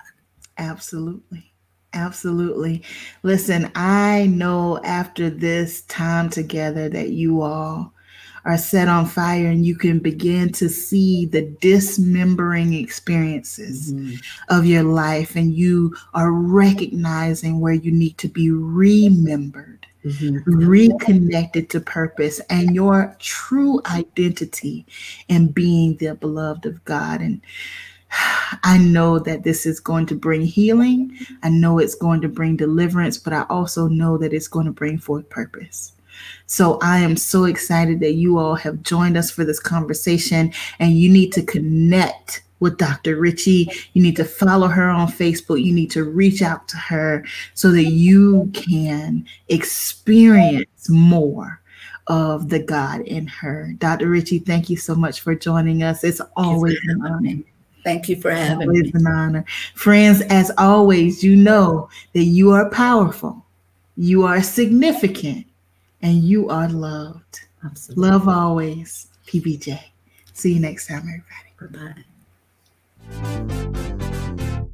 absolutely. Absolutely. Listen, I know after this time together that you all are set on fire and you can begin to see the dismembering experiences mm-hmm. of your life and you are recognizing where you need to be remembered, mm-hmm. reconnected to purpose and your true identity in being the beloved of God. And I know that this is going to bring healing. I know it's going to bring deliverance, but I also know that it's going to bring forth purpose. So I am so excited that you all have joined us for this conversation and you need to connect with Dr. Ritchey. You need to follow her on Facebook. You need to reach out to her so that you can experience more of the God in her. Dr. Ritchey, thank you so much for joining us. It's always an honor. Thank you for having Always me. an honor. Friends, as always, you know that you are powerful, you are significant, and you are loved. Absolutely. Love always, PBJ. See you next time, everybody. Bye-bye.